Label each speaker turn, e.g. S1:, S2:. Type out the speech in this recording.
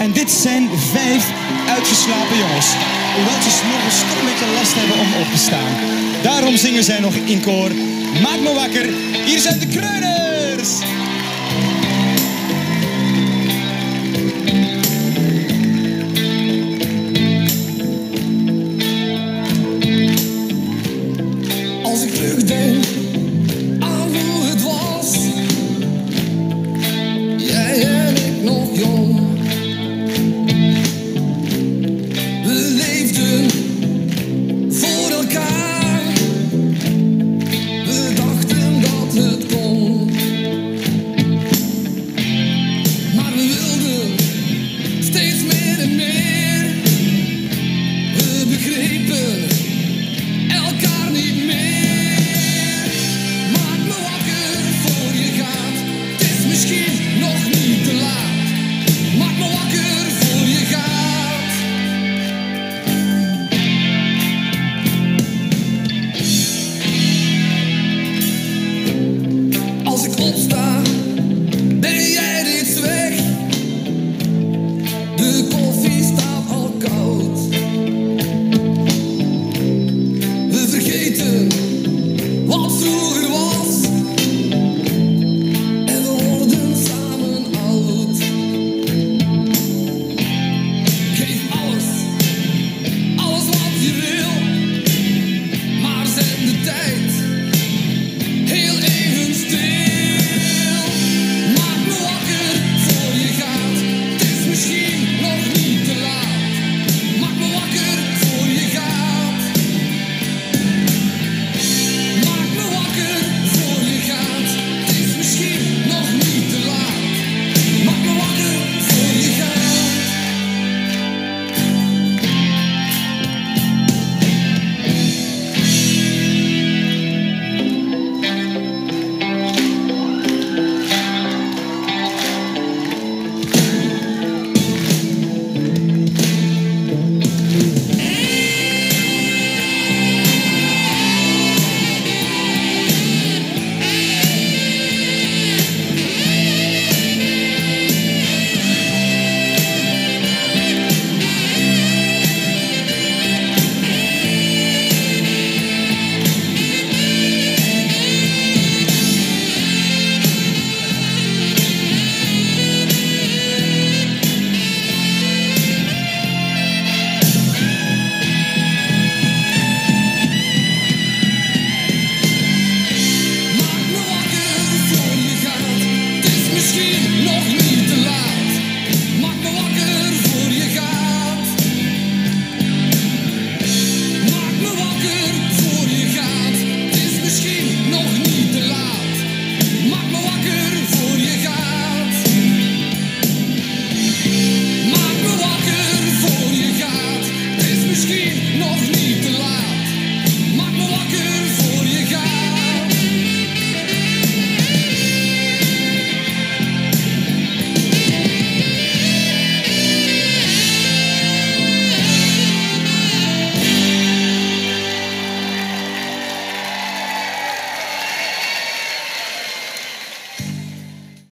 S1: En dit zijn vijf uitgeslapen jongens. Hoewel ze nog toch een beetje last hebben om op te staan. Daarom zingen zij nog in koor. Maak me wakker, hier zijn de kreuners! Als ik terugdenk vroeg to was.